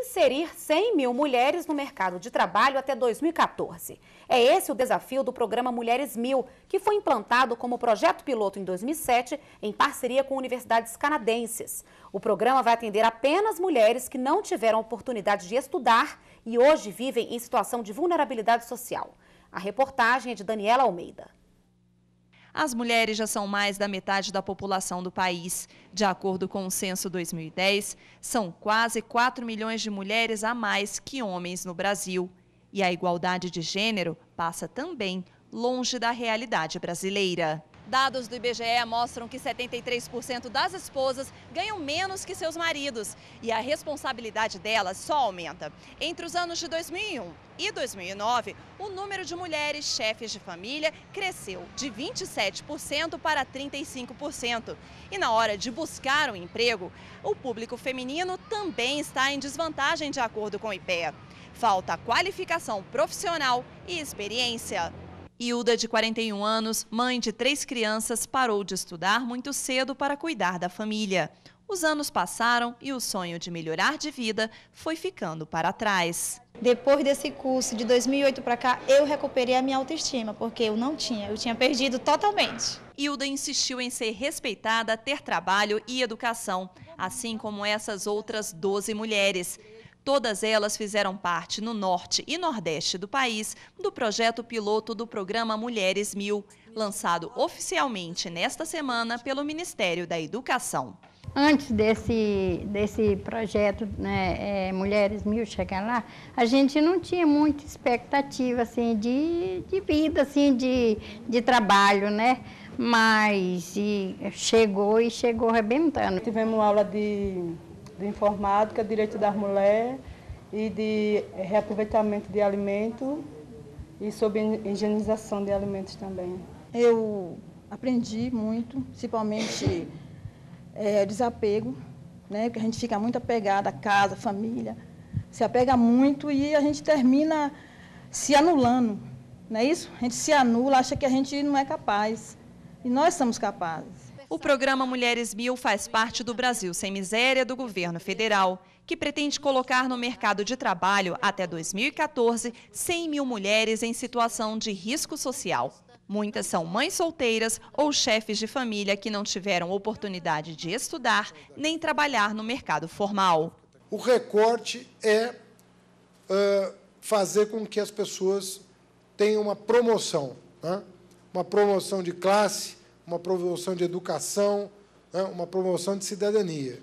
inserir 100 mil mulheres no mercado de trabalho até 2014. É esse o desafio do programa Mulheres Mil, que foi implantado como projeto piloto em 2007 em parceria com universidades canadenses. O programa vai atender apenas mulheres que não tiveram oportunidade de estudar e hoje vivem em situação de vulnerabilidade social. A reportagem é de Daniela Almeida. As mulheres já são mais da metade da população do país. De acordo com o censo 2010, são quase 4 milhões de mulheres a mais que homens no Brasil. E a igualdade de gênero passa também longe da realidade brasileira. Dados do IBGE mostram que 73% das esposas ganham menos que seus maridos e a responsabilidade delas só aumenta. Entre os anos de 2001 e 2009, o número de mulheres chefes de família cresceu de 27% para 35%. E na hora de buscar um emprego, o público feminino também está em desvantagem de acordo com o IPEA. Falta qualificação profissional e experiência. Hilda, de 41 anos, mãe de três crianças, parou de estudar muito cedo para cuidar da família. Os anos passaram e o sonho de melhorar de vida foi ficando para trás. Depois desse curso de 2008 para cá, eu recuperei a minha autoestima, porque eu não tinha, eu tinha perdido totalmente. Hilda insistiu em ser respeitada, ter trabalho e educação, assim como essas outras 12 mulheres. Todas elas fizeram parte no norte e nordeste do país do projeto piloto do programa Mulheres Mil, lançado oficialmente nesta semana pelo Ministério da Educação. Antes desse, desse projeto né, é, Mulheres Mil chegar lá, a gente não tinha muita expectativa assim, de, de vida, assim, de, de trabalho, né? Mas chegou e chegou arrebentando. Tivemos aula de de informática, direito das mulheres e de reaproveitamento de alimento e sobre higienização de alimentos também. Eu aprendi muito, principalmente é, desapego, né, que a gente fica muito apegada à casa, à família, se apega muito e a gente termina se anulando, não é isso? A gente se anula, acha que a gente não é capaz. E nós somos capazes. O programa Mulheres Mil faz parte do Brasil Sem Miséria do governo federal, que pretende colocar no mercado de trabalho, até 2014, 100 mil mulheres em situação de risco social. Muitas são mães solteiras ou chefes de família que não tiveram oportunidade de estudar nem trabalhar no mercado formal. O recorte é uh, fazer com que as pessoas tenham uma promoção, né? uma promoção de classe, uma promoção de educação, né, uma promoção de cidadania.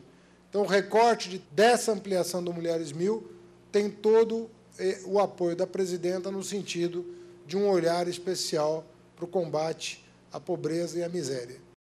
Então, o recorte de, dessa ampliação do Mulheres Mil tem todo eh, o apoio da presidenta no sentido de um olhar especial para o combate à pobreza e à miséria.